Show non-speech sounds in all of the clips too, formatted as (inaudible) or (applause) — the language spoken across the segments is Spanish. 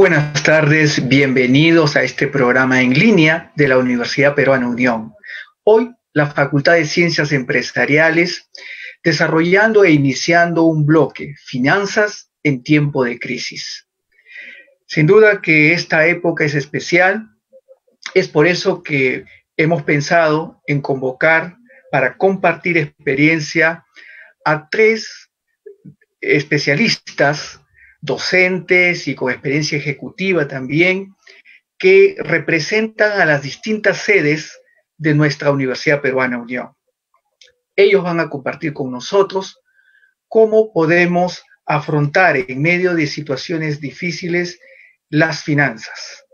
Buenas tardes, bienvenidos a este programa en línea de la Universidad Peruana Unión. Hoy la Facultad de Ciencias Empresariales desarrollando e iniciando un bloque, Finanzas en tiempo de crisis. Sin duda que esta época es especial, es por eso que hemos pensado en convocar para compartir experiencia a tres especialistas docentes y con experiencia ejecutiva también, que representan a las distintas sedes de nuestra Universidad Peruana Unión. Ellos van a compartir con nosotros cómo podemos afrontar en medio de situaciones difíciles las finanzas.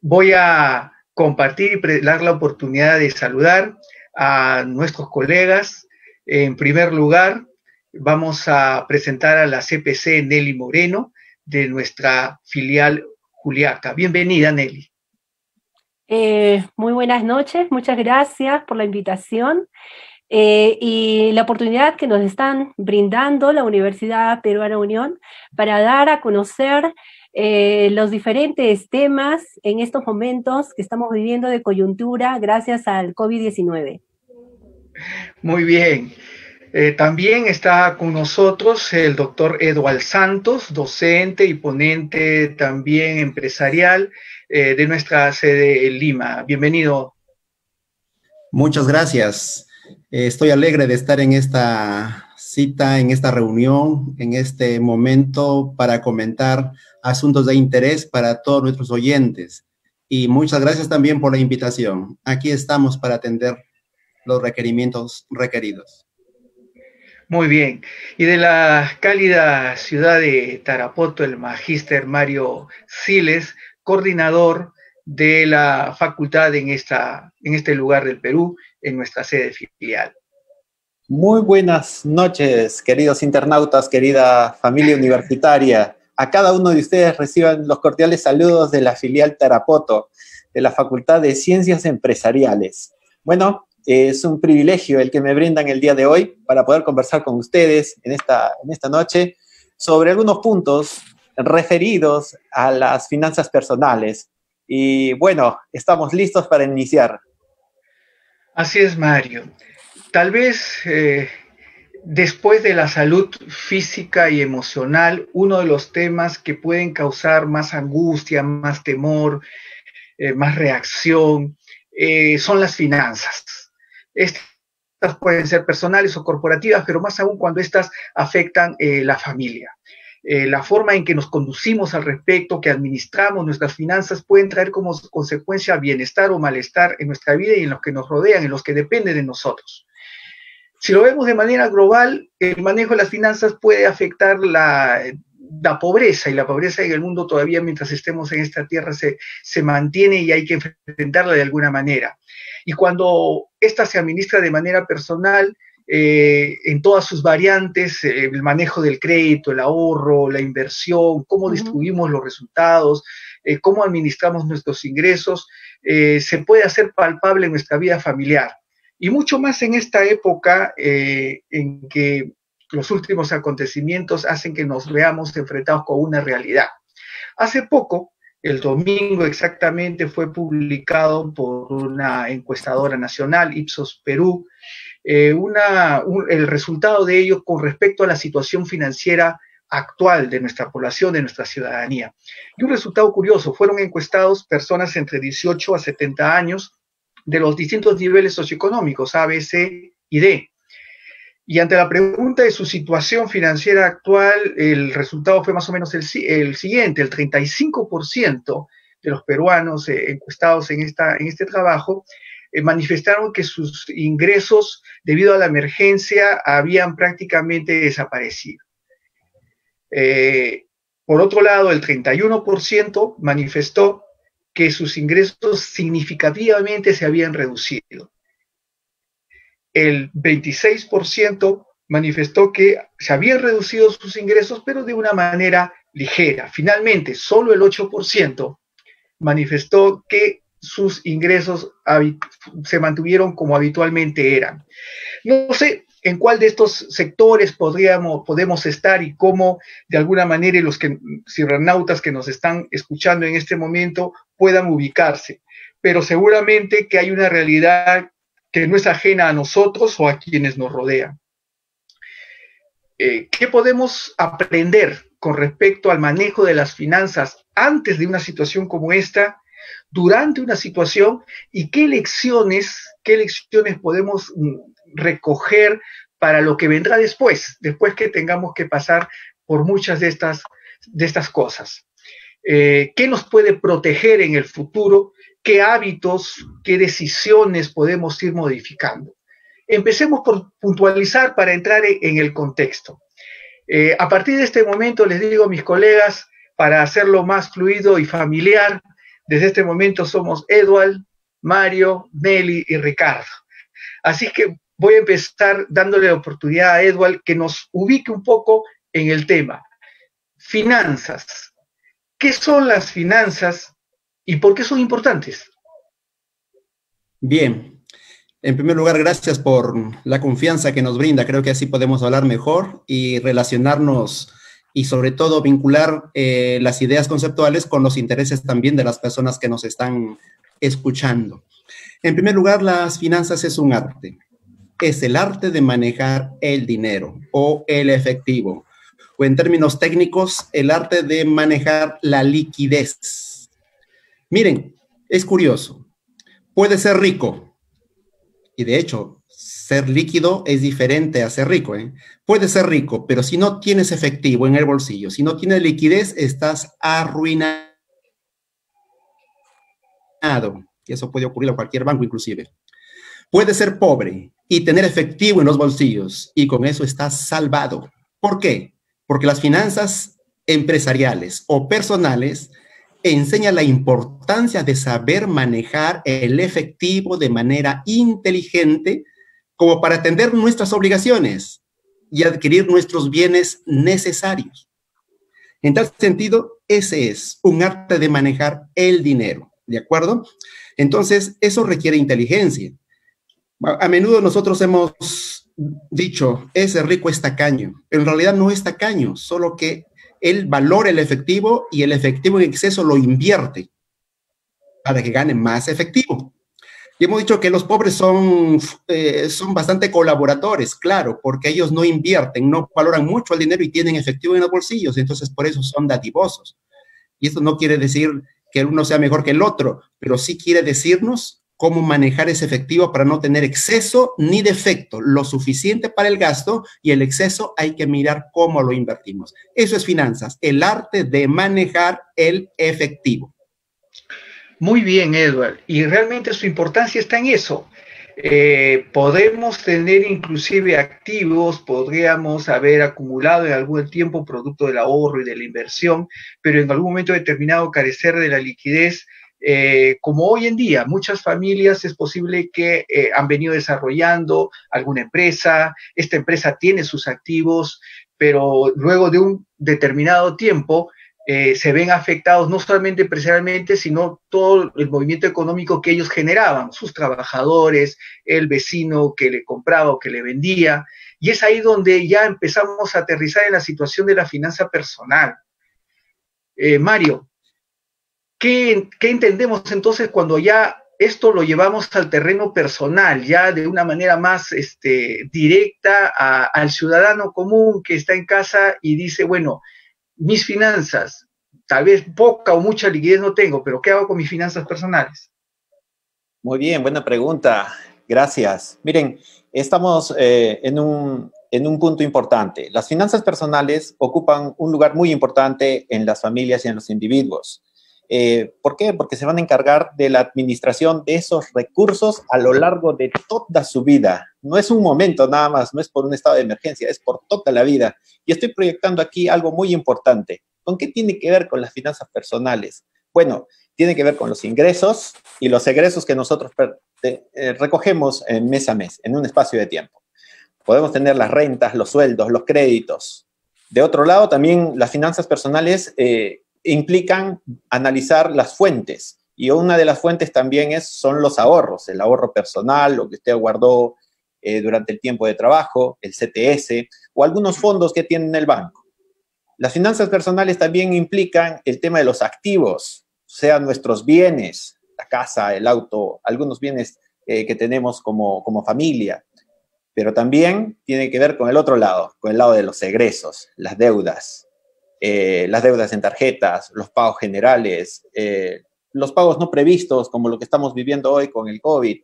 Voy a compartir y dar la oportunidad de saludar a nuestros colegas. En primer lugar, vamos a presentar a la CPC Nelly Moreno de nuestra filial Juliaca. Bienvenida, Nelly. Eh, muy buenas noches, muchas gracias por la invitación eh, y la oportunidad que nos están brindando la Universidad Peruana Unión para dar a conocer eh, los diferentes temas en estos momentos que estamos viviendo de coyuntura gracias al COVID-19. Muy bien. Eh, también está con nosotros el doctor Eduardo Santos, docente y ponente también empresarial eh, de nuestra sede en Lima. Bienvenido. Muchas gracias. Eh, estoy alegre de estar en esta cita, en esta reunión, en este momento para comentar asuntos de interés para todos nuestros oyentes. Y muchas gracias también por la invitación. Aquí estamos para atender los requerimientos requeridos. Muy bien. Y de la cálida ciudad de Tarapoto, el magíster Mario Siles, coordinador de la facultad en, esta, en este lugar del Perú, en nuestra sede filial. Muy buenas noches, queridos internautas, querida familia universitaria. A cada uno de ustedes reciban los cordiales saludos de la filial Tarapoto, de la Facultad de Ciencias Empresariales. Bueno, es un privilegio el que me brindan el día de hoy para poder conversar con ustedes en esta, en esta noche sobre algunos puntos referidos a las finanzas personales. Y bueno, estamos listos para iniciar. Así es, Mario. Tal vez eh, después de la salud física y emocional, uno de los temas que pueden causar más angustia, más temor, eh, más reacción, eh, son las finanzas estas pueden ser personales o corporativas, pero más aún cuando estas afectan eh, la familia. Eh, la forma en que nos conducimos al respecto, que administramos nuestras finanzas, pueden traer como consecuencia bienestar o malestar en nuestra vida y en los que nos rodean, en los que dependen de nosotros. Si lo vemos de manera global, el manejo de las finanzas puede afectar la, la pobreza y la pobreza en el mundo todavía mientras estemos en esta tierra se, se mantiene y hay que enfrentarla de alguna manera. Y cuando ésta se administra de manera personal, eh, en todas sus variantes, eh, el manejo del crédito, el ahorro, la inversión, cómo distribuimos los resultados, eh, cómo administramos nuestros ingresos, se puede hacer palpable en nuestra vida familiar. Y mucho más en esta época en que los últimos acontecimientos hacen que nos veamos enfrentados con una realidad. Hace poco, el domingo exactamente fue publicado por una encuestadora nacional, Ipsos Perú, eh, el resultado de ello con respecto a la situación financiera actual de nuestra población, de nuestra ciudadanía. Y un resultado curioso, fueron encuestados personas entre 18 a 70 años de los distintos niveles socioeconómicos, A, B, C y D. Y ante la pregunta de su situación financiera actual, el resultado fue más o menos el, siguiente, el 35% de los peruanos eh, encuestados en, esta, en este trabajo eh, manifestaron que sus ingresos debido a la emergencia habían prácticamente desaparecido. Eh, por otro lado, el 31% manifestó que sus ingresos significativamente se habían reducido el 26% manifestó que se habían reducido sus ingresos, pero de una manera ligera. Finalmente, solo el 8% manifestó que sus ingresos se mantuvieron como habitualmente eran. No sé en cuál de estos sectores podríamos, podemos estar y cómo de alguna manera los que, cibernautas que nos están escuchando en este momento puedan ubicarse. Pero seguramente que hay una realidad que no es ajena a nosotros o a quienes nos rodean. Eh, ¿Qué podemos aprender con respecto al manejo de las finanzas antes de una situación como esta, durante una situación y qué lecciones, qué lecciones podemos mm, recoger para lo que vendrá después, después que tengamos que pasar por muchas de estas, de estas cosas. Eh, ¿Qué nos puede proteger en el futuro? ¿Qué hábitos, qué decisiones podemos ir modificando? Empecemos por puntualizar para entrar en el contexto. Eh, a partir de este momento les digo a mis colegas, para hacerlo más fluido y familiar, desde este momento somos Edward, Mario, Nelly y Ricardo. Así que voy a empezar dándole la oportunidad a Edward que nos ubique un poco en el tema. Finanzas. ¿Qué son las finanzas y por qué son importantes? Bien. En primer lugar, gracias por la confianza que nos brinda. Creo que así podemos hablar mejor y relacionarnos y sobre todo vincular eh, las ideas conceptuales con los intereses también de las personas que nos están escuchando. En primer lugar, las finanzas es un arte es el arte de manejar el dinero o el efectivo, o en términos técnicos, el arte de manejar la liquidez. Miren, es curioso, puede ser rico, y de hecho, ser líquido es diferente a ser rico. ¿eh? Puede ser rico, pero si no tienes efectivo en el bolsillo, si no tienes liquidez, estás arruinado. Y eso puede ocurrir a cualquier banco inclusive. Puede ser pobre, y tener efectivo en los bolsillos y con eso estás salvado. ¿Por qué? Porque las finanzas empresariales o personales enseñan la importancia de saber manejar el efectivo de manera inteligente como para atender nuestras obligaciones y adquirir nuestros bienes necesarios. En tal sentido, ese es un arte de manejar el dinero, ¿de acuerdo? Entonces, eso requiere inteligencia. A menudo nosotros hemos dicho, ese rico es tacaño. En realidad no es tacaño, solo que él valora el efectivo y el efectivo en exceso lo invierte para que gane más efectivo. Y hemos dicho que los pobres son, eh, son bastante colaboradores, claro, porque ellos no invierten, no valoran mucho el dinero y tienen efectivo en los bolsillos, entonces por eso son dadivosos. Y esto no quiere decir que uno sea mejor que el otro, pero sí quiere decirnos cómo manejar ese efectivo para no tener exceso ni defecto, lo suficiente para el gasto y el exceso hay que mirar cómo lo invertimos. Eso es finanzas, el arte de manejar el efectivo. Muy bien, Edward. Y realmente su importancia está en eso. Eh, podemos tener inclusive activos, podríamos haber acumulado en algún tiempo producto del ahorro y de la inversión, pero en algún momento determinado carecer de la liquidez eh, como hoy en día, muchas familias es posible que eh, han venido desarrollando alguna empresa, esta empresa tiene sus activos, pero luego de un determinado tiempo eh, se ven afectados no solamente empresarialmente, sino todo el movimiento económico que ellos generaban, sus trabajadores, el vecino que le compraba o que le vendía. Y es ahí donde ya empezamos a aterrizar en la situación de la finanza personal. Mario, ¿Qué, entendemos entonces cuando ya esto lo llevamos al terreno personal, ya de una manera más este, directa al ciudadano común que está en casa y dice, bueno, mis finanzas, tal vez poca o mucha liquidez no tengo, pero ¿qué hago con mis finanzas personales? Muy bien, buena pregunta. Gracias. Miren, estamos eh, en, un, en un punto importante. Las finanzas personales ocupan un lugar muy importante en las familias y en los individuos. Eh, ¿Por qué? Porque se van a encargar de la administración de esos recursos a lo largo de toda su vida. No es un momento nada más, no es por un estado de emergencia, es por toda la vida. Y estoy proyectando aquí algo muy importante. ¿Con qué tiene que ver con las finanzas personales? Bueno, tiene que ver con los ingresos y los egresos que nosotros eh, recogemos mes a mes, en un espacio de tiempo. Podemos tener las rentas, los sueldos, los créditos. De otro lado, también las finanzas personales eh, implican analizar las fuentes. Y una de las fuentes también es, son los ahorros, el ahorro personal, lo que usted guardó eh, durante el tiempo de trabajo, el CTS o algunos fondos que tienen el banco. Las finanzas personales también implican el tema de los activos, sean nuestros bienes, la casa, el auto, algunos bienes eh, que tenemos como, como familia, pero también tiene que ver con el otro lado, con el lado de los egresos, las deudas, eh, las deudas en tarjetas, los pagos generales, eh, los pagos no previstos, como lo que estamos viviendo hoy con el COVID,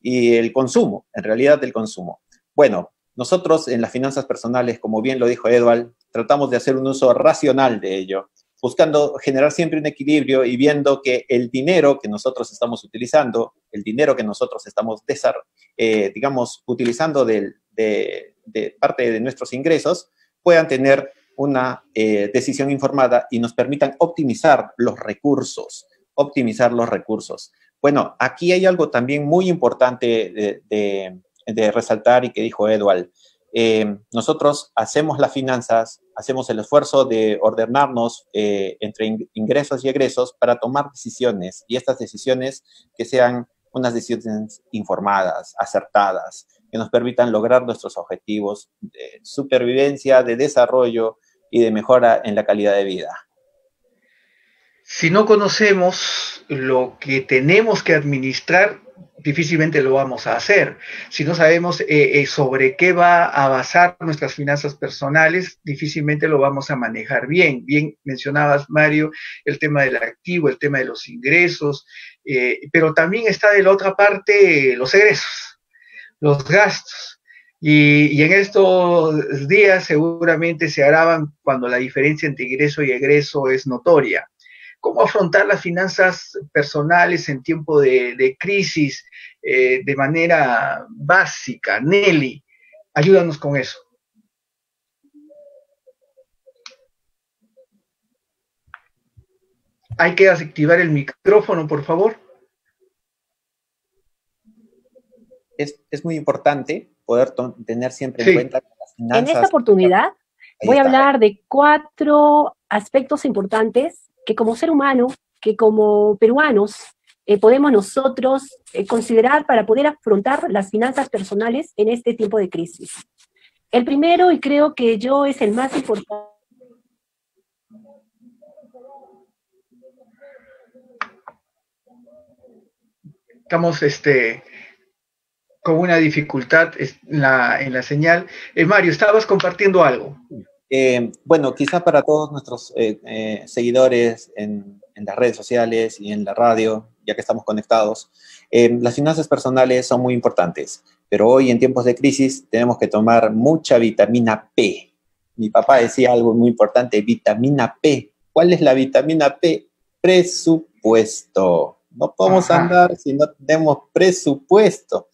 y el consumo, en realidad el consumo. Bueno, nosotros en las finanzas personales, como bien lo dijo Edward, tratamos de hacer un uso racional de ello, buscando generar siempre un equilibrio y viendo que el dinero que nosotros estamos utilizando, el dinero que nosotros estamos, eh, digamos, utilizando de, parte de nuestros ingresos, puedan tener una eh, decisión informada y nos permitan optimizar los recursos, optimizar los recursos. Bueno, aquí hay algo también muy importante de, resaltar y que dijo Edward. Eh, nosotros hacemos las finanzas, hacemos el esfuerzo de ordenarnos eh, entre ingresos y egresos para tomar decisiones y estas decisiones que sean unas decisiones informadas, acertadas, que nos permitan lograr nuestros objetivos de supervivencia, de desarrollo y de mejora en la calidad de vida. Si no conocemos lo que tenemos que administrar, difícilmente lo vamos a hacer. Si no sabemos eh, eh, sobre qué va a basar nuestras finanzas personales, difícilmente lo vamos a manejar bien. Bien mencionabas, Mario, el tema del activo, el tema de los ingresos, eh, pero también está de la otra parte los egresos, los gastos. Y, en estos días seguramente se agravan cuando la diferencia entre ingreso y egreso es notoria. ¿Cómo afrontar las finanzas personales en tiempo de, crisis eh, de manera básica? Nelly, ayúdanos con eso. Hay que activar el micrófono, por favor. Es, muy importante poder tener siempre en cuenta las finanzas... En esta oportunidad voy a hablar de cuatro aspectos importantes que como ser humano, que como peruanos, eh, podemos nosotros eh, considerar para poder afrontar las finanzas personales en este tiempo de crisis. El primero, y creo que yo es el más importante, estamos este, con una dificultad en la, en la señal. Eh, Mario, estabas compartiendo algo. Eh, bueno, quizá para todos nuestros eh, eh, seguidores en, las redes sociales y en la radio, ya que estamos conectados, las finanzas personales son muy importantes, pero hoy en tiempos de crisis tenemos que tomar mucha vitamina P. Mi papá decía algo muy importante, vitamina P. ¿Cuál es la vitamina P? Presupuesto. No podemos andar si no tenemos presupuesto.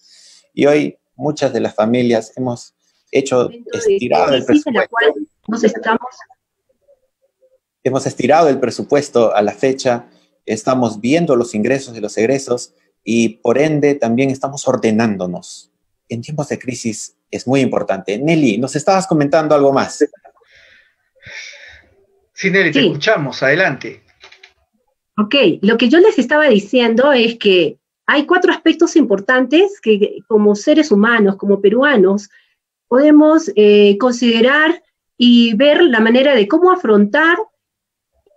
Y hoy muchas de las familias hemos hecho estirado el presupuesto estamos... Hemos estirado el presupuesto a la fecha, estamos viendo los ingresos y los egresos y por ende también estamos ordenándonos. En tiempos de crisis es muy importante. Nelly, nos estabas comentando algo más. Sí, Nelly, te escuchamos. Adelante. Ok, lo que yo les estaba diciendo es que hay cuatro aspectos importantes que como seres humanos, como peruanos, podemos eh, considerar y ver la manera de cómo afrontar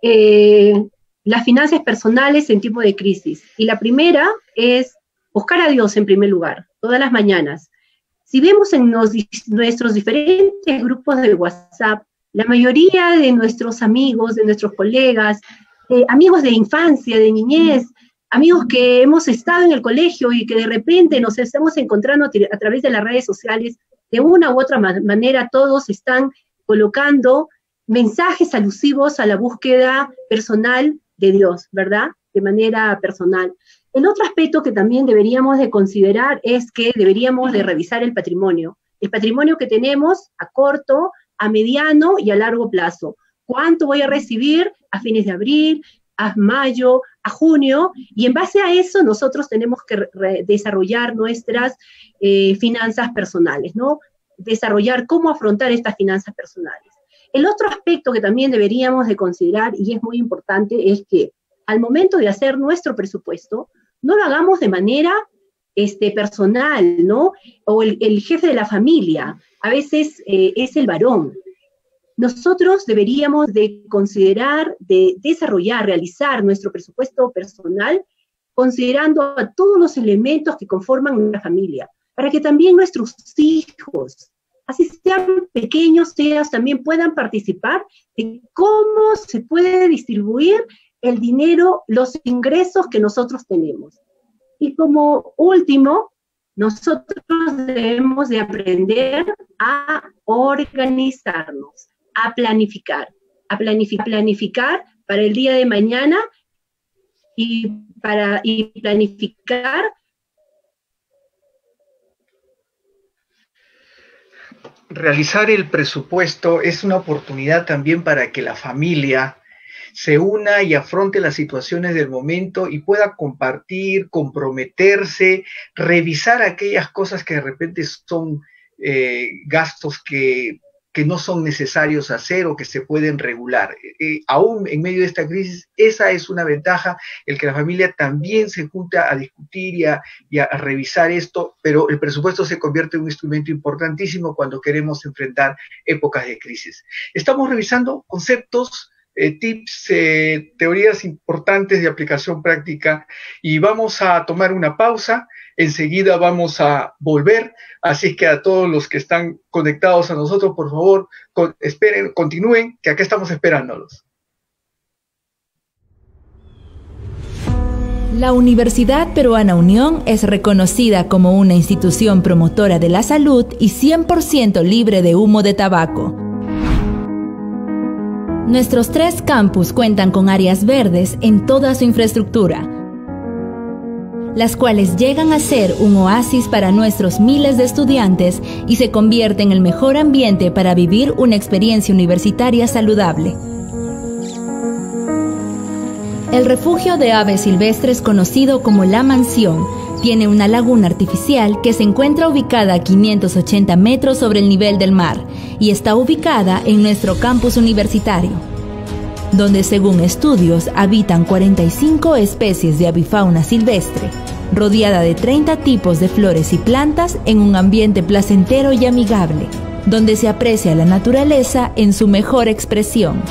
eh, las finanzas personales en tiempo de crisis. Y la primera es buscar a Dios en primer lugar, todas las mañanas. Si vemos en nuestros diferentes grupos de WhatsApp, la mayoría de nuestros amigos, de nuestros colegas, amigos de infancia, de niñez, amigos que hemos estado en el colegio y que de repente nos estamos encontrando a través de las redes sociales, de una u otra manera todos están colocando mensajes alusivos a la búsqueda personal de Dios, ¿verdad? De manera personal. El otro aspecto que también deberíamos de considerar es que deberíamos de revisar el patrimonio. El patrimonio que tenemos a corto, a mediano y a largo plazo. ¿Cuánto voy a recibir a fines de abril, a mayo, a junio? Y en base a eso nosotros tenemos que desarrollar nuestras eh, finanzas personales, ¿no? desarrollar cómo afrontar estas finanzas personales. El otro aspecto que también deberíamos de considerar, y es muy importante, es que al momento de hacer nuestro presupuesto, no lo hagamos de manera este, personal, ¿no? O el, jefe de la familia, a veces eh, es el varón. Nosotros deberíamos de considerar, de desarrollar, realizar nuestro presupuesto personal considerando a todos los elementos que conforman una familia, para que también nuestros hijos, así sean pequeños, ellos también puedan participar de cómo se puede distribuir el dinero, los ingresos que nosotros tenemos. Y como último, nosotros debemos de aprender a organizarnos, a planificar, a planificar, planificar para el día de mañana y para y planificar realizar el presupuesto es una oportunidad también para que la familia se una y afronte las situaciones del momento y pueda compartir, comprometerse, revisar aquellas cosas que de repente son eh, gastos que que no son necesarios hacer o que se pueden regular. Eh, eh, aún en medio de esta crisis, esa es una ventaja, el que la familia también se junta a discutir y a, revisar esto, pero el presupuesto se convierte en un instrumento importantísimo cuando queremos enfrentar épocas de crisis. Estamos revisando conceptos, eh, tips, teorías importantes de aplicación práctica y vamos a tomar una pausa Enseguida vamos a volver, así que a todos los que están conectados a nosotros, por favor, esperen, continúen, que acá estamos esperándolos. La Universidad Peruana Unión es reconocida como una institución promotora de la salud y 100% libre de humo de tabaco. Nuestros tres campus cuentan con áreas verdes en toda su infraestructura las cuales llegan a ser un oasis para nuestros miles de estudiantes y se convierten en el mejor ambiente para vivir una experiencia universitaria saludable. El refugio de aves silvestres conocido como La Mansión tiene una laguna artificial que se encuentra ubicada a 580 metros sobre el nivel del mar y está ubicada en nuestro campus universitario, donde según estudios habitan 45 especies de avifauna silvestre rodeada de 30 tipos de flores y plantas en un ambiente placentero y amigable, donde se aprecia la naturaleza en su mejor expresión.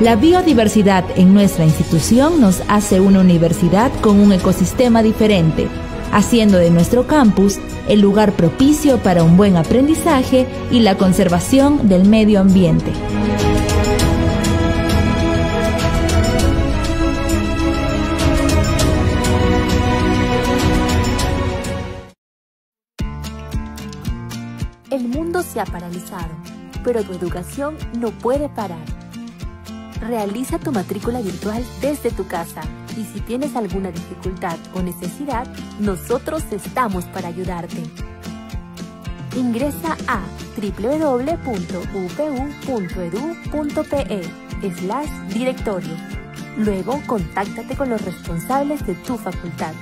La biodiversidad en nuestra institución nos hace una universidad con un ecosistema diferente, haciendo de nuestro campus el lugar propicio para un buen aprendizaje y la conservación del medio ambiente. se ha paralizado, pero tu educación no puede parar. Realiza tu matrícula virtual desde tu casa y si tienes alguna dificultad o necesidad, nosotros estamos para ayudarte. Ingresa a www.upu.edu.pe slash directorio. Luego, contáctate con los responsables de tu facultad.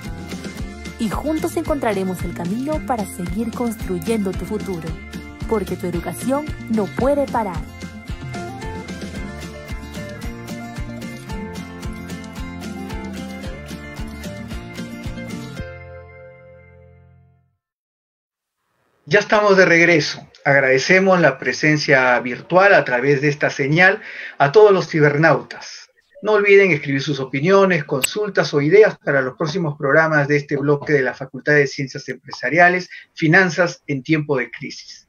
Y juntos encontraremos el camino para seguir construyendo tu futuro porque tu educación no puede parar. Ya estamos de regreso. Agradecemos la presencia virtual a través de esta señal a todos los cibernautas. No olviden escribir sus opiniones, consultas o ideas para los próximos programas de este bloque de la Facultad de Ciencias Empresariales, Finanzas en tiempo de crisis.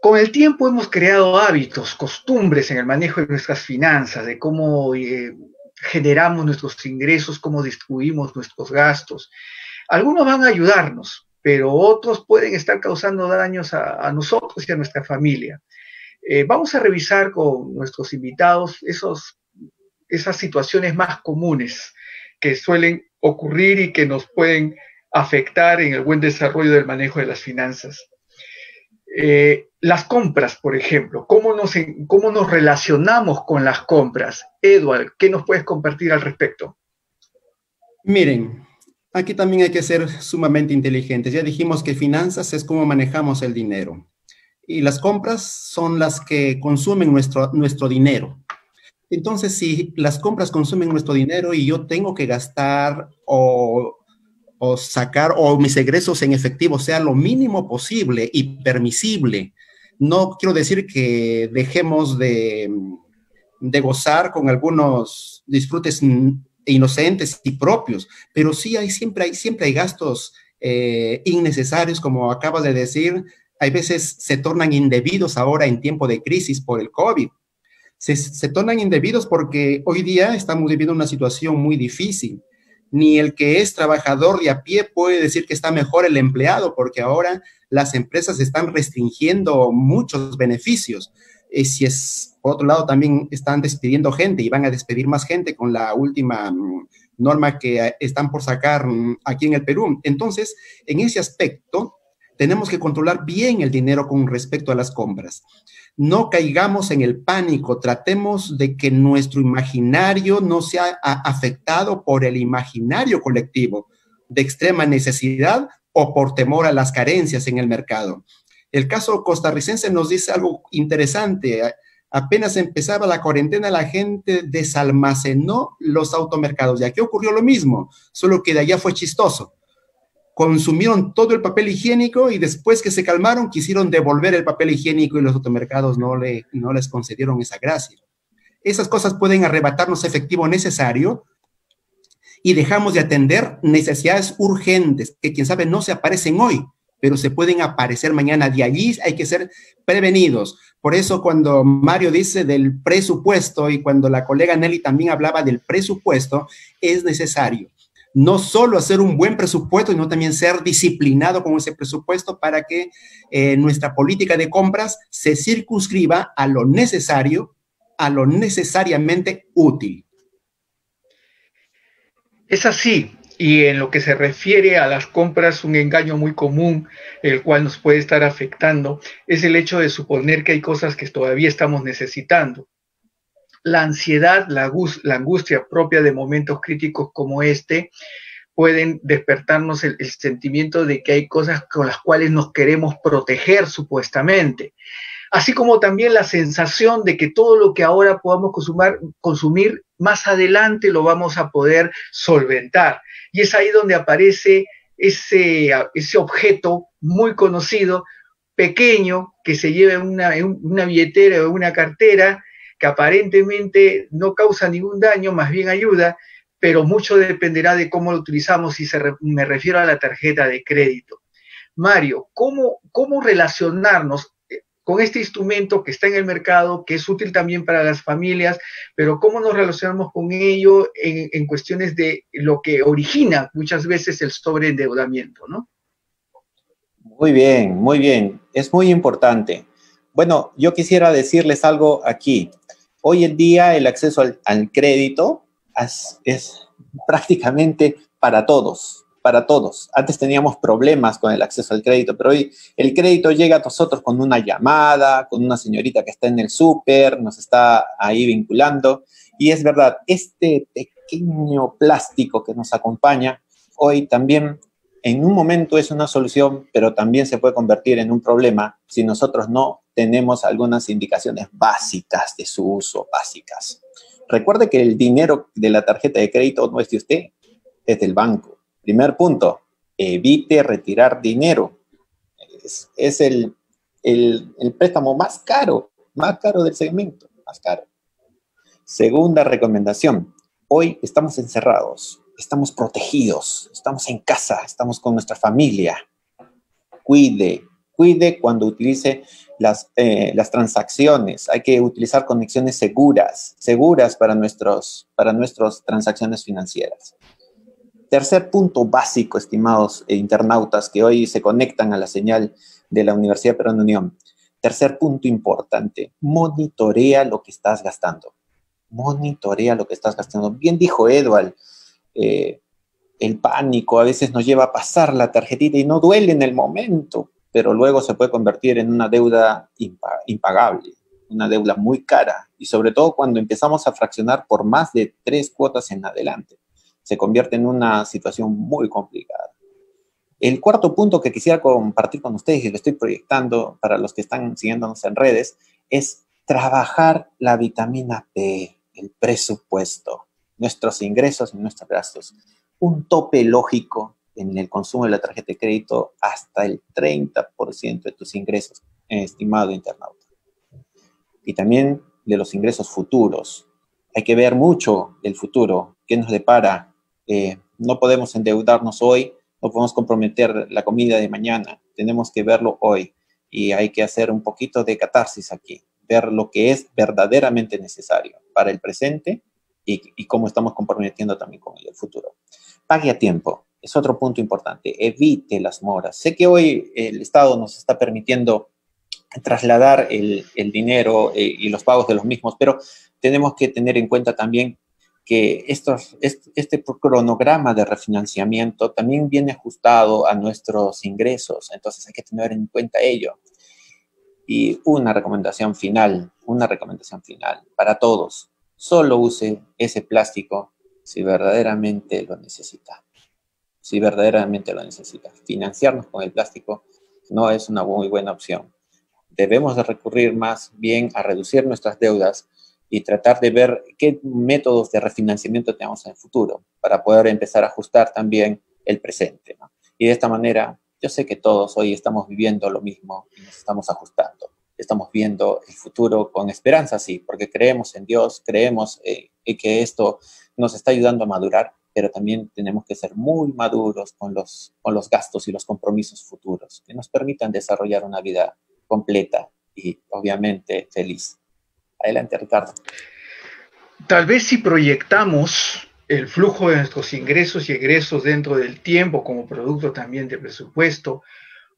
Con el tiempo hemos creado hábitos, costumbres en el manejo de nuestras finanzas, de cómo eh, generamos nuestros ingresos, cómo distribuimos nuestros gastos. Algunos van a ayudarnos, pero otros pueden estar causando daños a, nosotros y a nuestra familia. Eh, vamos a revisar con nuestros invitados esos, esas situaciones más comunes que suelen ocurrir y que nos pueden afectar en el buen desarrollo del manejo de las finanzas. Eh, las compras, por ejemplo, ¿cómo nos, ¿cómo nos relacionamos con las compras? Edward, ¿qué nos puedes compartir al respecto? Miren, aquí también hay que ser sumamente inteligentes. Ya dijimos que finanzas es cómo manejamos el dinero y las compras son las que consumen nuestro, nuestro dinero. Entonces, si las compras consumen nuestro dinero y yo tengo que gastar o, sacar o mis egresos en efectivo sea lo mínimo posible y permisible, no quiero decir que dejemos de, gozar con algunos disfrutes inocentes y propios, pero sí hay siempre hay, siempre hay gastos eh, innecesarios, como acabas de decir, hay veces se tornan indebidos ahora en tiempo de crisis por el COVID se, tornan indebidos porque hoy día estamos viviendo una situación muy difícil. Ni el que es trabajador de a pie puede decir que está mejor el empleado, porque ahora las empresas están restringiendo muchos beneficios. Y si es, por otro lado, también están despidiendo gente y van a despedir más gente con la última mm, norma que están por sacar mm, aquí en el Perú. Entonces, en ese aspecto, tenemos que controlar bien el dinero con respecto a las compras. No caigamos en el pánico, tratemos de que nuestro imaginario no sea afectado por el imaginario colectivo de extrema necesidad o por temor a las carencias en el mercado. El caso costarricense nos dice algo interesante. Apenas empezaba la cuarentena, la gente desalmacenó los automercados. Y aquí ocurrió lo mismo, solo que de allá fue chistoso consumieron todo el papel higiénico y después que se calmaron quisieron devolver el papel higiénico y los automercados no, no les concedieron esa gracia. Esas cosas pueden arrebatarnos efectivo necesario y dejamos de atender necesidades urgentes que quién sabe no se aparecen hoy, pero se pueden aparecer mañana. De allí hay que ser prevenidos. Por eso cuando Mario dice del presupuesto y cuando la colega Nelly también hablaba del presupuesto, es necesario no solo hacer un buen presupuesto, sino también ser disciplinado con ese presupuesto para que eh, nuestra política de compras se circunscriba a lo necesario, a lo necesariamente útil. Es así, y en lo que se refiere a las compras, un engaño muy común, el cual nos puede estar afectando, es el hecho de suponer que hay cosas que todavía estamos necesitando la ansiedad, la, angustia propia de momentos críticos como este, pueden despertarnos el, sentimiento de que hay cosas con las cuales nos queremos proteger supuestamente. Así como también la sensación de que todo lo que ahora podamos consumir, consumir más adelante lo vamos a poder solventar. Y es ahí donde aparece ese, ese objeto muy conocido, pequeño, que se lleva en una, una billetera o una cartera, que aparentemente no causa ningún daño, más bien ayuda, pero mucho dependerá de cómo lo utilizamos se me refiero a la tarjeta de crédito. Mario, ¿cómo, cómo relacionarnos con este instrumento que está en el mercado, que es útil también para las familias, pero cómo nos relacionamos con ello en, cuestiones de lo que origina muchas veces el sobreendeudamiento, ¿no? Muy bien, muy bien. Es muy importante. Bueno, yo quisiera decirles algo aquí. Hoy en día el acceso al, crédito es, prácticamente para todos, para todos. Antes teníamos problemas con el acceso al crédito, pero hoy el crédito llega a nosotros con una llamada, con una señorita que está en el súper, nos está ahí vinculando. Y es verdad, este pequeño plástico que nos acompaña hoy también en un momento es una solución, pero también se puede convertir en un problema si nosotros no tenemos algunas indicaciones básicas de su uso, básicas. Recuerde que el dinero de la tarjeta de crédito no es de usted, es del banco. Primer punto, evite retirar dinero. Es, el, el, el préstamo más caro, más caro del segmento, más caro. Segunda recomendación, hoy estamos encerrados, estamos protegidos, estamos en casa, estamos con nuestra familia. Cuide, cuide cuando utilice las, eh, las transacciones. Hay que utilizar conexiones seguras, seguras para, nuestros, para nuestras transacciones financieras. Tercer punto básico, estimados internautas que hoy se conectan a la señal de la Universidad Perón Unión. Tercer punto importante, monitorea lo que estás gastando. Monitorea lo que estás gastando. Bien dijo Edward, eh, el pánico a veces nos lleva a pasar la tarjetita y no duele en el momento, pero luego se puede convertir en una deuda impagable, una deuda muy cara, y sobre todo cuando empezamos a fraccionar por más de tres cuotas en adelante, se convierte en una situación muy complicada. El cuarto punto que quisiera compartir con ustedes, y lo estoy proyectando para los que están siguiéndonos en redes, es trabajar la vitamina P el presupuesto, nuestros ingresos y nuestros gastos. Un tope lógico en el consumo de la tarjeta de crédito hasta el 30% de tus ingresos, estimado internauta. Y también de los ingresos futuros. Hay que ver mucho el futuro, qué nos depara. No podemos endeudarnos hoy, no podemos comprometer la comida de mañana, tenemos que verlo hoy y hay que hacer un poquito de catarsis aquí, ver lo que es verdaderamente necesario para el presente y, y cómo estamos comprometiendo también con el futuro. Pague a tiempo, es otro punto importante, evite las moras. Sé que hoy el Estado nos está permitiendo trasladar el, dinero eh, y los pagos de los mismos, pero tenemos que tener en cuenta también que estos, este, cronograma de refinanciamiento también viene ajustado a nuestros ingresos, entonces hay que tener en cuenta ello. Y una recomendación final, una recomendación final para todos, solo use ese plástico si verdaderamente lo necesita. Si verdaderamente lo necesita. Financiarnos con el plástico no es una muy buena opción debemos de recurrir más bien a reducir nuestras deudas y tratar de ver qué métodos de refinanciamiento tenemos en el futuro para poder empezar a ajustar también el presente. Y de esta manera, yo sé que todos hoy estamos viviendo lo mismo y nos estamos ajustando. Estamos viendo el futuro con esperanza, sí, porque creemos en Dios, creemos eh, que esto nos está ayudando a madurar, pero también tenemos que ser muy maduros con los, con los gastos y los compromisos futuros que nos permitan desarrollar una vida completa y obviamente feliz. Adelante, Ricardo. Tal vez si proyectamos el flujo de nuestros ingresos y egresos dentro del tiempo como producto también del presupuesto,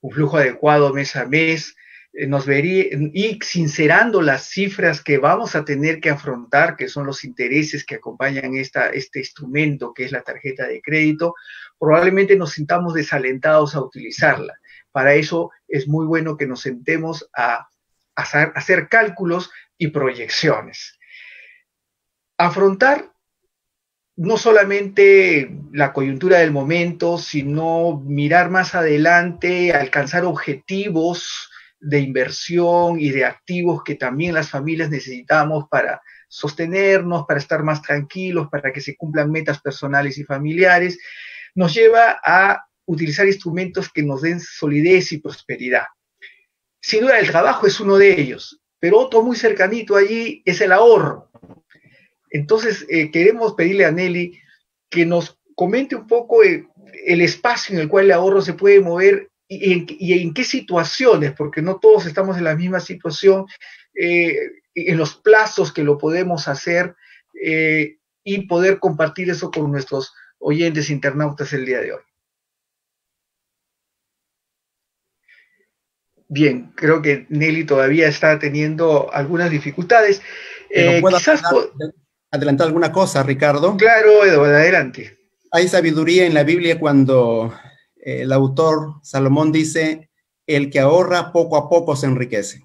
un flujo adecuado mes a mes, eh, nos vería, y sincerando las cifras que vamos a tener que afrontar, que son los intereses que acompañan esta, este instrumento que es la tarjeta de crédito, probablemente nos sintamos desalentados a utilizarla. Para eso es muy bueno que nos sentemos a, hacer, cálculos y proyecciones. Afrontar no solamente la coyuntura del momento, sino mirar más adelante, alcanzar objetivos de inversión y de activos que también las familias necesitamos para sostenernos, para estar más tranquilos, para que se cumplan metas personales y familiares, nos lleva a utilizar instrumentos que nos den solidez y prosperidad. Sin duda el trabajo es uno de ellos, pero otro muy cercanito allí es el ahorro. Entonces eh, queremos pedirle a Nelly que nos comente un poco eh, el, espacio en el cual el ahorro se puede mover y en, qué situaciones, porque no todos estamos en la misma situación, eh, en los plazos que lo podemos hacer y poder compartir eso con nuestros oyentes internautas el día de hoy. Bien, creo que Nelly todavía está teniendo algunas dificultades. Eh, quizás adelantar alguna cosa, Ricardo. Claro, Eduardo, adelante. Hay sabiduría en la Biblia cuando eh, el autor Salomón dice, el que ahorra poco a poco se enriquece.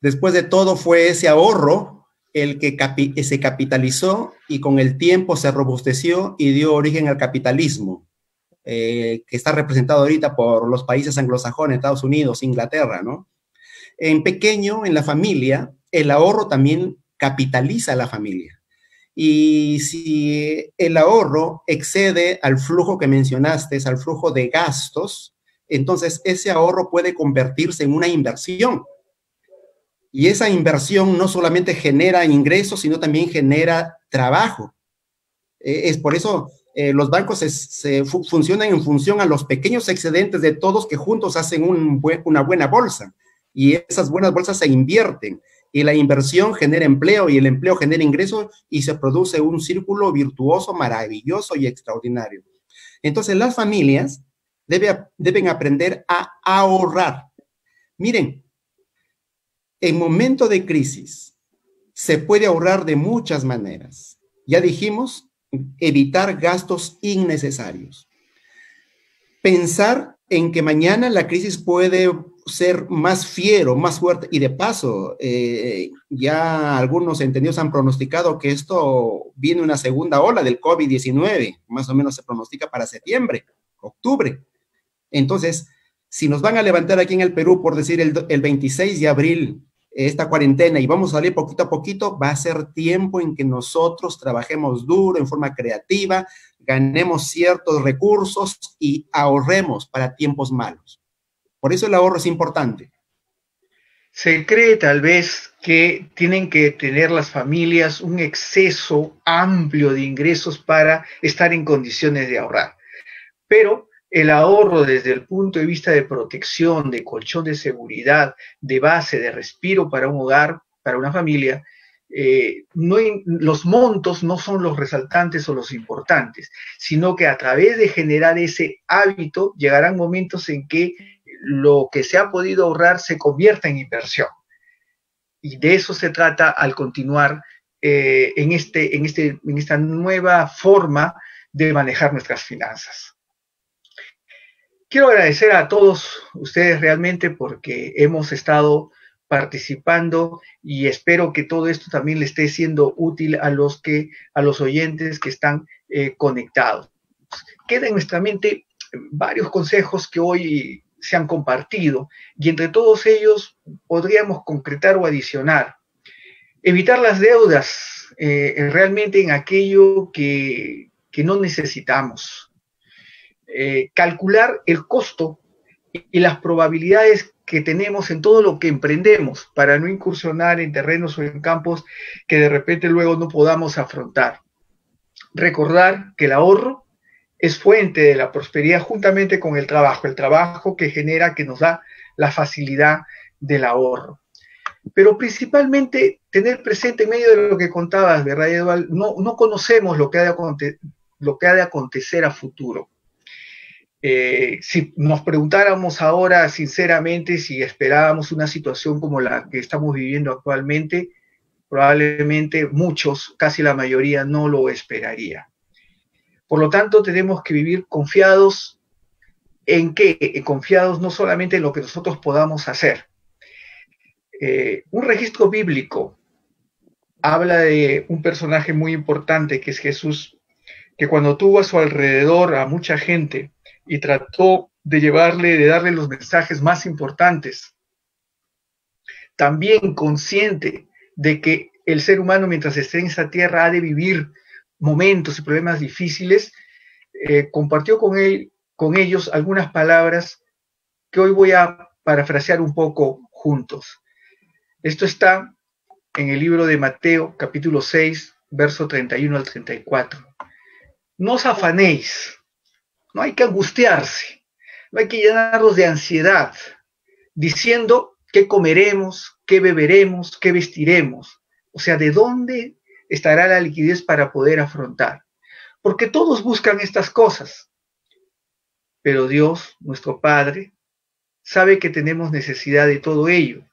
Después de todo fue ese ahorro el que se capitalizó y con el tiempo se robusteció y dio origen al capitalismo. Eh, que está representado ahorita por los países anglosajones, Estados Unidos, Inglaterra, ¿no? En pequeño, en la familia, el ahorro también capitaliza a la familia. Y si el ahorro excede al flujo que mencionaste, al flujo de gastos, entonces ese ahorro puede convertirse en una inversión. Y esa inversión no solamente genera ingresos, sino también genera trabajo. Eh, es por eso eh, los bancos se, funcionan en función a los pequeños excedentes de todos que juntos hacen una buena bolsa y esas buenas bolsas se invierten y la inversión genera empleo y el empleo genera ingresos y se produce un círculo virtuoso, maravilloso y extraordinario. Entonces las familias deben aprender a ahorrar. Miren, en momento de crisis se puede ahorrar de muchas maneras. Ya dijimos evitar gastos innecesarios. Pensar en que mañana la crisis puede ser más fiero, más fuerte. Y de paso, eh, ya algunos entendidos han pronosticado que esto viene una segunda ola del COVID-19, más o menos se pronostica para septiembre, octubre. Entonces, si nos van a levantar aquí en el Perú, por decir el, el 26 de abril, esta cuarentena y vamos a salir poquito a poquito, va a ser tiempo en que nosotros trabajemos duro, en forma creativa, ganemos ciertos recursos y ahorremos para tiempos malos. Por eso el ahorro es importante. Se cree tal vez que tienen que tener las familias un exceso amplio de ingresos para estar en condiciones de ahorrar. Pero el ahorro desde el punto de vista de protección, de colchón de seguridad, de base, de respiro para un hogar, para una familia, eh, los montos no son los resaltantes o los importantes, sino que a través de generar ese hábito llegarán momentos en que lo que se ha podido ahorrar se convierta en inversión. Y de eso se trata al continuar eh, este, este, en esta nueva forma de manejar nuestras finanzas. Quiero agradecer a todos ustedes realmente porque hemos estado participando y espero que todo esto también le esté siendo útil a los que a los oyentes que están eh, conectados. Queda en nuestra mente varios consejos que hoy se han compartido y entre todos ellos podríamos concretar o adicionar. Evitar las deudas eh, realmente en aquello que, que no necesitamos eh, calcular el costo y las probabilidades que tenemos en todo lo que emprendemos para no incursionar en terrenos o en campos que de repente luego no podamos afrontar. Recordar que el ahorro es fuente de la prosperidad juntamente con el trabajo, el trabajo que genera, que nos da la facilidad del ahorro. Pero principalmente tener presente en medio de lo que contabas, ¿verdad, Eduardo? No, no conocemos lo que, ha de lo que ha de acontecer a futuro. Eh, si nos preguntáramos ahora sinceramente si esperábamos una situación como la que estamos viviendo actualmente, probablemente muchos, casi la mayoría, no lo esperaría. Por lo tanto, tenemos que vivir confiados en qué? Eh, confiados no solamente en lo que nosotros podamos hacer. Eh, un registro bíblico habla de un personaje muy importante que es Jesús, que cuando tuvo a su alrededor a mucha gente, y trató de llevarle, de darle los mensajes más importantes. También consciente de que el ser humano mientras esté en esa tierra ha de vivir momentos y problemas difíciles, eh, compartió con, él, con ellos algunas palabras que hoy voy a parafrasear un poco juntos. Esto está en el libro de Mateo capítulo 6, verso 31 al 34. No os afanéis no hay que angustiarse, no hay que llenarnos de ansiedad, diciendo qué comeremos, qué beberemos, qué vestiremos. O sea, ¿de dónde estará la liquidez para poder afrontar? Porque todos buscan estas cosas. Pero Dios, nuestro Padre, sabe que tenemos necesidad de todo ello.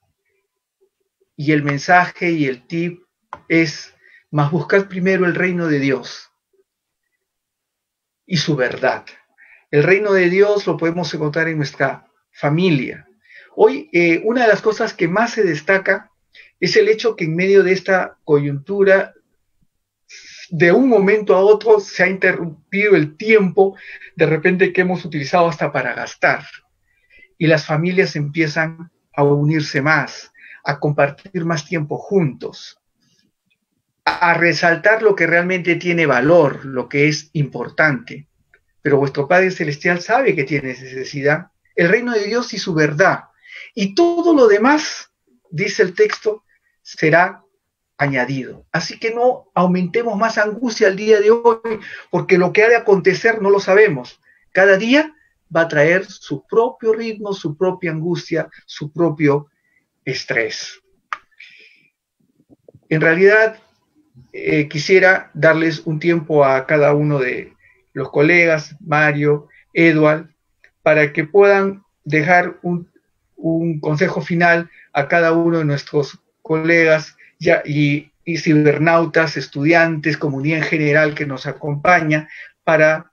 Y el mensaje y el tip es, más buscar primero el reino de Dios y su verdad. El reino de Dios lo podemos encontrar en nuestra familia. Hoy, eh, una de las cosas que más se destaca es el hecho que en medio de esta coyuntura, de un momento a otro, se ha interrumpido el tiempo de repente que hemos utilizado hasta para gastar. Y las familias empiezan a unirse más, a compartir más tiempo juntos, a resaltar lo que realmente tiene valor, lo que es importante pero vuestro Padre Celestial sabe que tiene necesidad, el reino de Dios y su verdad. Y todo lo demás, dice el texto, será añadido. Así que no aumentemos más angustia al día de hoy, porque lo que ha de acontecer no lo sabemos. Cada día va a traer su propio ritmo, su propia angustia, su propio estrés. En realidad, eh, quisiera darles un tiempo a cada uno de, los colegas, Mario, Edward, para que puedan dejar un, consejo final a cada uno de nuestros colegas ya, y, cibernautas, estudiantes, comunidad en general que nos acompaña para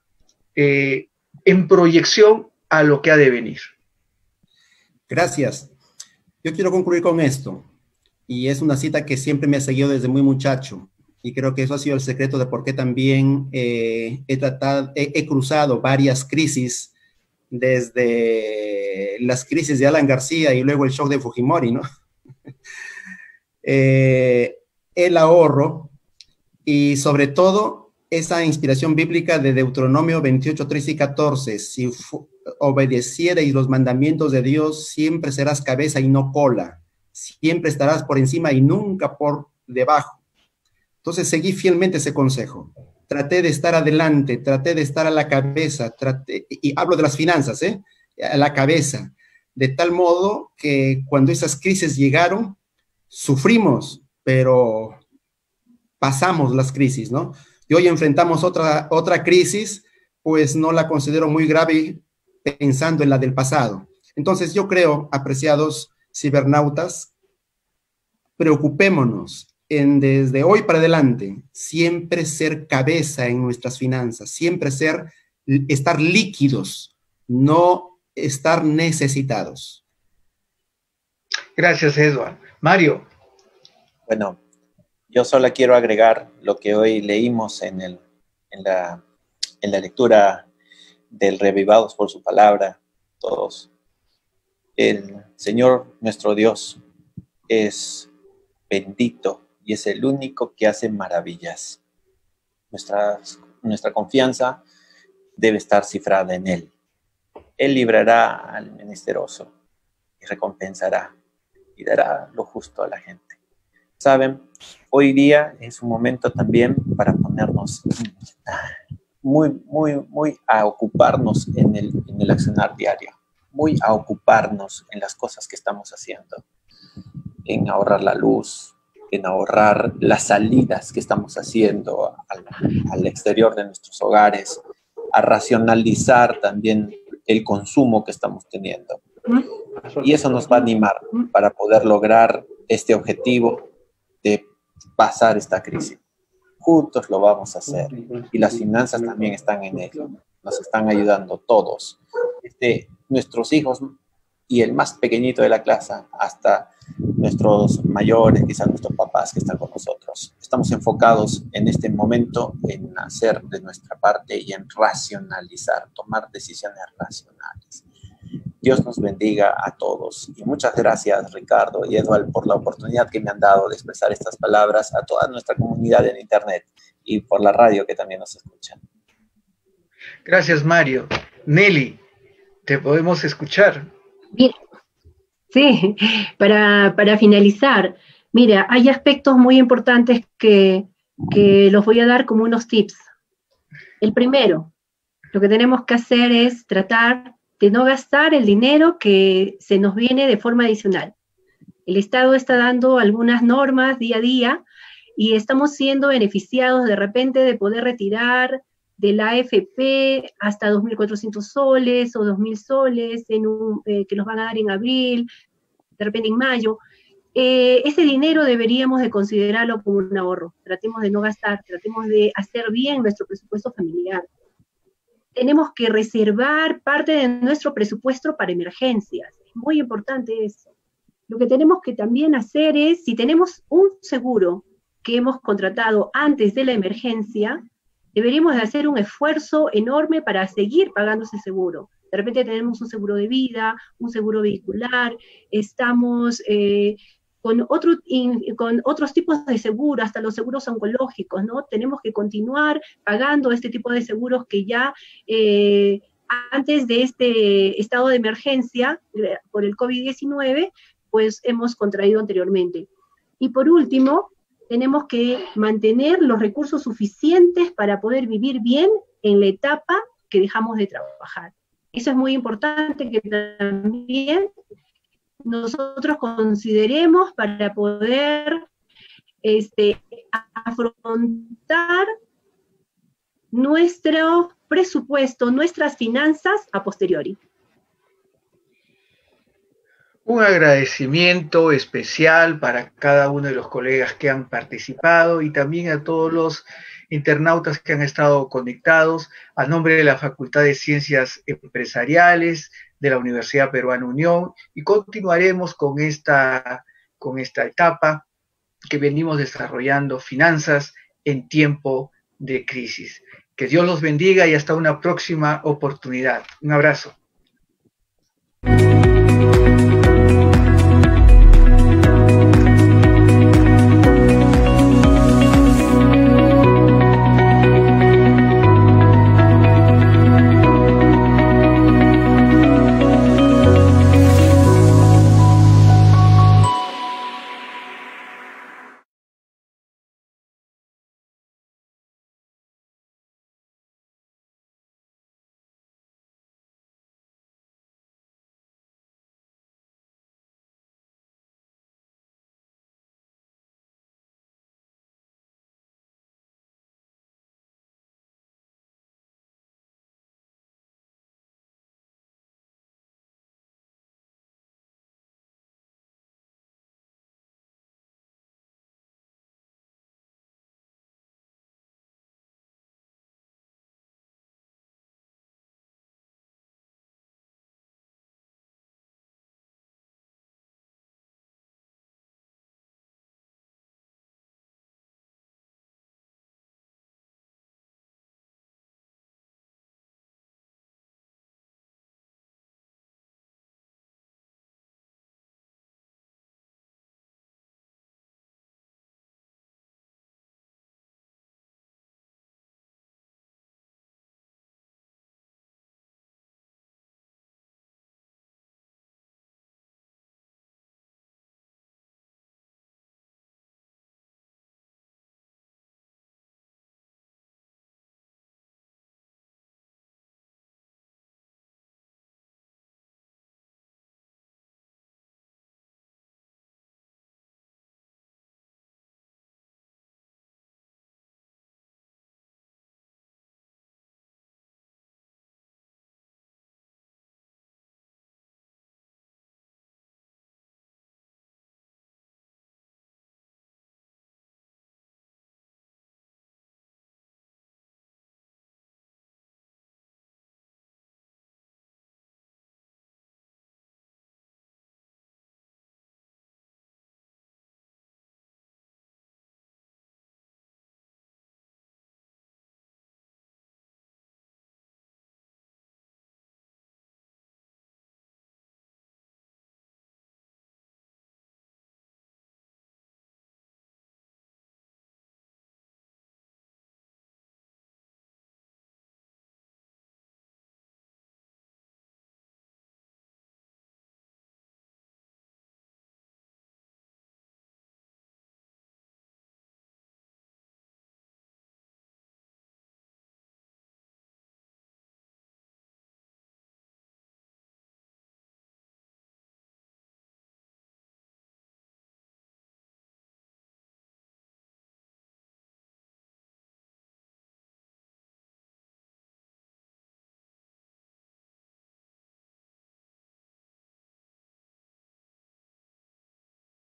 eh, en proyección a lo que ha de venir. Gracias. Yo quiero concluir con esto, y es una cita que siempre me ha seguido desde muy muchacho y creo que eso ha sido el secreto de por qué también eh, he tratado, he, cruzado varias crisis desde las crisis de Alan García y luego el shock de Fujimori, ¿no? (laughs) eh, el ahorro y sobre todo esa inspiración bíblica de Deuteronomio 28, 13 y 14. Si obedecierais los mandamientos de Dios, siempre serás cabeza y no cola. Siempre estarás por encima y nunca por debajo. Entonces seguí fielmente ese consejo. Traté de estar adelante, traté de estar a la cabeza, y hablo de las finanzas, ¿eh? a la cabeza, de tal modo que cuando esas crisis llegaron, sufrimos, pero pasamos las crisis, ¿no? Y hoy enfrentamos otra, otra crisis, pues no la considero muy grave pensando en la del pasado. Entonces yo creo, apreciados cibernautas, preocupémonos en desde hoy para adelante siempre ser cabeza en nuestras finanzas, siempre ser estar líquidos, no estar necesitados. Gracias, Edward. Mario. Bueno, yo solo quiero agregar lo que hoy leímos en, el, en, la, en la lectura del Revivados por su palabra, todos. El Señor nuestro Dios es bendito y es el único que hace maravillas. Nuestra, nuestra confianza debe estar cifrada en Él. Él librará al menesteroso y recompensará y dará lo justo a la gente. Saben, hoy día es un momento también para ponernos muy, muy, muy a ocuparnos en el, en el accionar diario, muy a ocuparnos en las cosas que estamos haciendo, en ahorrar la luz, en ahorrar las salidas que estamos haciendo al, al exterior de nuestros hogares, a racionalizar también el consumo que estamos teniendo. Y eso nos va a animar para poder lograr este objetivo de pasar esta crisis. Juntos lo vamos a hacer. Y las finanzas también están en ello. Nos están ayudando todos. Este, nuestros hijos y el más pequeñito de la clase hasta nuestros mayores, quizás nuestros papás que están con nosotros. Estamos enfocados en este momento en hacer de nuestra parte y en racionalizar, tomar decisiones racionales. Dios nos bendiga a todos. Y muchas gracias, Ricardo y Eduardo, por la oportunidad que me han dado de expresar estas palabras a toda nuestra comunidad en Internet y por la radio que también nos escuchan. Gracias, Mario. Nelly, te podemos escuchar. Bien. Sí, para, para finalizar, mira, hay aspectos muy importantes que, que los voy a dar como unos tips. El primero, lo que tenemos que hacer es tratar de no gastar el dinero que se nos viene de forma adicional. El Estado está dando algunas normas día a día y estamos siendo beneficiados de repente de poder retirar de la AFP hasta 2.400 soles o 2.000 soles en eh, que nos van a dar en abril, de repente en mayo. Eh, ese dinero deberíamos de considerarlo como un ahorro. Tratemos de no gastar, tratemos de hacer bien nuestro presupuesto familiar tenemos que reservar parte de nuestro presupuesto para emergencias. Es muy importante eso. Lo que tenemos que también hacer es, si tenemos un seguro que hemos contratado antes de la emergencia, deberíamos de hacer un esfuerzo enorme para seguir pagando ese seguro. De repente tenemos un seguro de vida, un seguro vehicular, estamos eh, con, otro, con otros tipos de seguros, hasta los seguros oncológicos, ¿no? Tenemos que continuar pagando este tipo de seguros que ya eh, antes de este estado de emergencia eh, por el COVID-19, pues hemos contraído anteriormente. Y por último, tenemos que mantener los recursos suficientes para poder vivir bien en la etapa que dejamos de trabajar. Eso es muy importante que también nosotros consideremos para poder este, afrontar nuestro presupuesto, nuestras finanzas a posteriori. Un agradecimiento especial para cada uno de los colegas que han participado y también a todos los internautas que han estado conectados a nombre de la Facultad de Ciencias Empresariales, de la Universidad Peruana Unión y continuaremos con esta, con esta etapa que venimos desarrollando, finanzas en tiempo de crisis. Que Dios los bendiga y hasta una próxima oportunidad. Un abrazo.